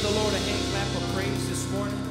give the Lord a hand clap of praise this morning?